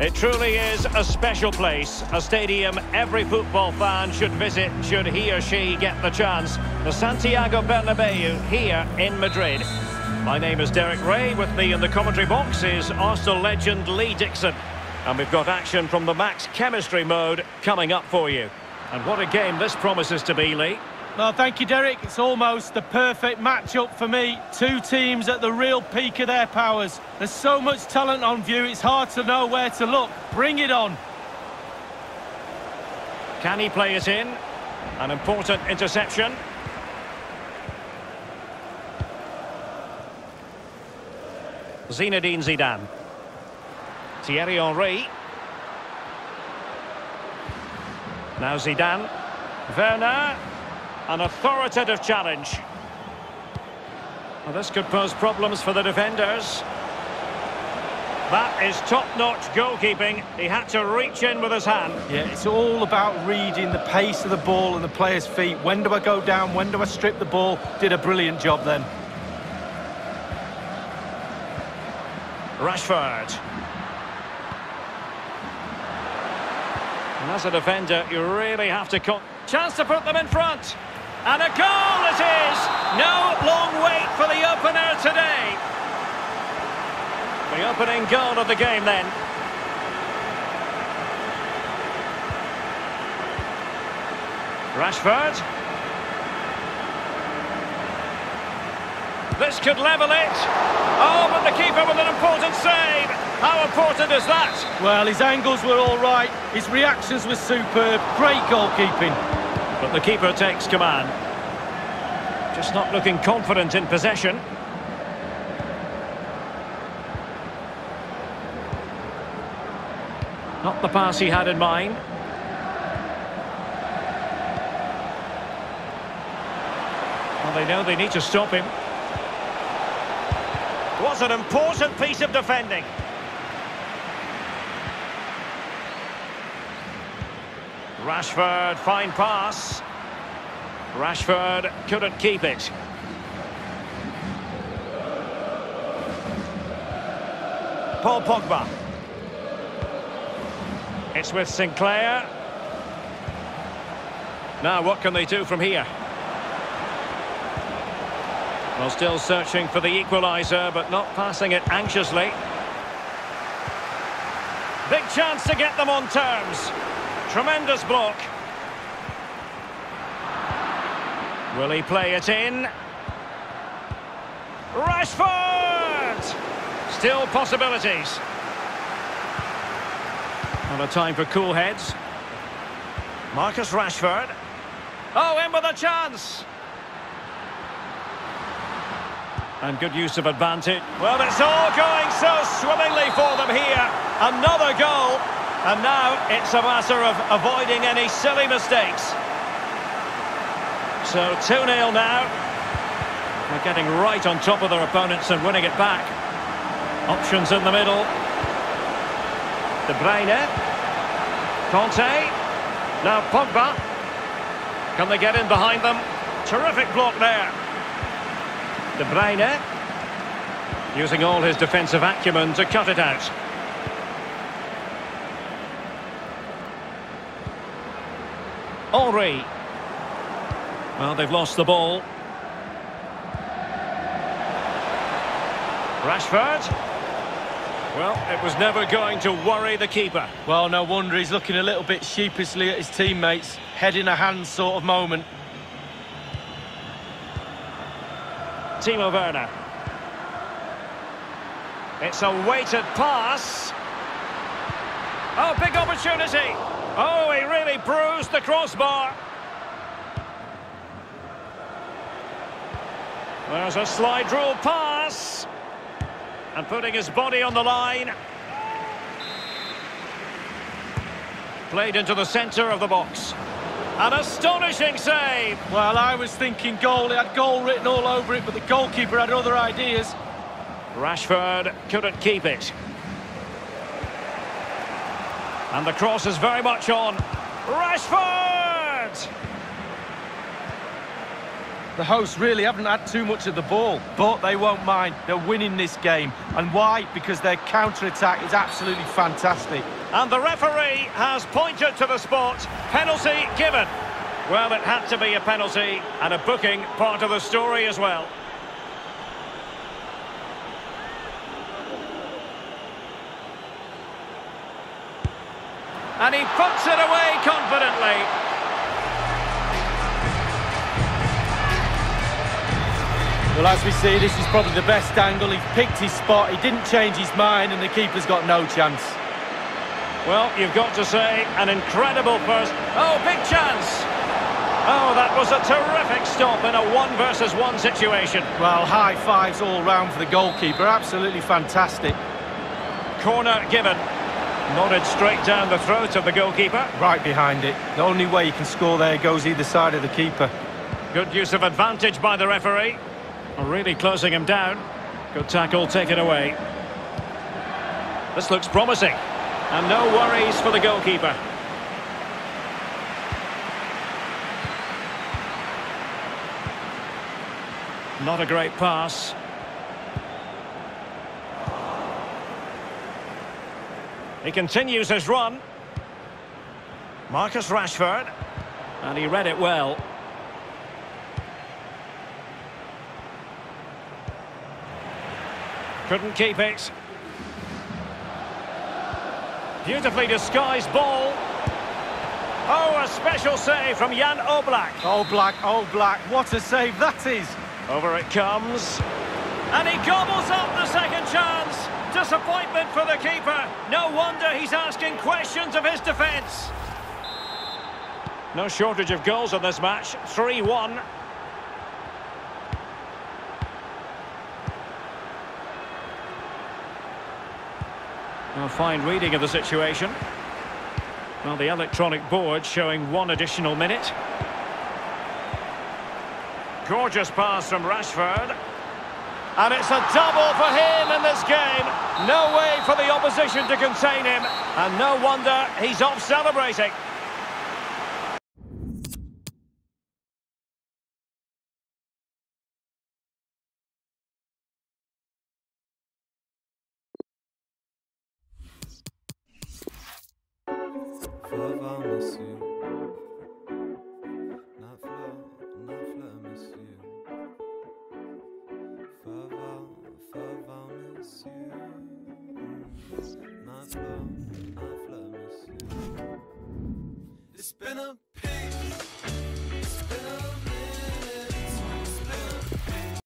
It truly is a special place, a stadium every football fan should visit should he or she get the chance. The Santiago Bernabeu here in Madrid. My name is Derek Rae, with me in the commentary box is Arsenal legend Lee Dixon. And we've got action from the max chemistry mode coming up for you. And what a game this promises to be, Lee. Well, thank you, Derek. It's almost the perfect match-up for me. Two teams at the real peak of their powers. There's so much talent on view, it's hard to know where to look. Bring it on. Can he play it in? An important interception. Zinedine Zidane. Thierry Henry. Now Zidane. Werner. An authoritative challenge. Well, this could pose problems for the defenders. That is top-notch goalkeeping. He had to reach in with his hand. Yeah, it's all about reading the pace of the ball and the player's feet. When do I go down? When do I strip the ball? Did a brilliant job then. Rashford. And as a defender, you really have to... cut. Chance to put them in front. And a goal it is! No long wait for the opener today. The opening goal of the game then. Rashford. This could level it. Oh, but the keeper with an important save. How important is that? Well, his angles were all right. His reactions were superb. Great goalkeeping. But the keeper takes command. Just not looking confident in possession. Not the pass he had in mind. Well, they know they need to stop him. Was an important piece of defending. Rashford, fine pass. Rashford couldn't keep it. Paul Pogba. It's with Sinclair. Now, what can they do from here? Well, still searching for the equaliser, but not passing it anxiously. Big chance to get them on terms. Tremendous block. Will he play it in? Rashford! Still possibilities. Not a time for cool heads. Marcus Rashford. Oh, in with a chance! And good use of advantage. Well, it's all going so swimmingly for them here. Another goal. And now it's a matter of avoiding any silly mistakes. So 2-0 now. They're getting right on top of their opponents and winning it back. Options in the middle. De Bruyne. Kanté. Now Pogba. Can they get in behind them? Terrific block there. De Bruyne. Using all his defensive acumen to cut it out. Henry. Well, they've lost the ball. Rashford. Well, it was never going to worry the keeper. Well, no wonder he's looking a little bit sheepishly at his teammates. Head in a hand sort of moment. Timo Werner. It's a weighted pass. Oh, big opportunity. Oh, he really bruised the crossbar. There's a slide rule pass. And putting his body on the line. Played into the centre of the box. An astonishing save. Well, I was thinking goal. It had goal written all over it, but the goalkeeper had other ideas. Rashford couldn't keep it. And the cross is very much on. Rashford! The hosts really haven't had too much of the ball, but they won't mind. They're winning this game. And why? Because their counter-attack is absolutely fantastic. And the referee has pointed to the spot. Penalty given. Well, it had to be a penalty and a booking part of the story as well. And he puts it away confidently. Well, as we see, this is probably the best angle. He picked his spot, he didn't change his mind, and the keeper's got no chance. Well, you've got to say, an incredible first... Oh, big chance! Oh, that was a terrific stop in a one versus one situation. Well, high fives all round for the goalkeeper. Absolutely fantastic. Corner given. Nodded straight down the throat of the goalkeeper. Right behind it. The only way you can score there goes either side of the keeper. Good use of advantage by the referee. Really closing him down. Good tackle taken away. This looks promising. And no worries for the goalkeeper. Not a great pass. He continues his run. Marcus Rashford. And he read it well. Couldn't keep it. Beautifully disguised ball. Oh, a special save from Jan Oblak. Oh, Oblak, oh Black, what a save that is. Over it comes. And he gobbles up the second chance. Disappointment for the keeper. No wonder he's asking questions of his defence. No shortage of goals in this match. 3-1. A fine reading of the situation. Well, the electronic board showing one additional minute. Gorgeous pass from Rashford. And it's a double for him in this game. No way for the opposition to contain him. And no wonder he's off celebrating. It's been a.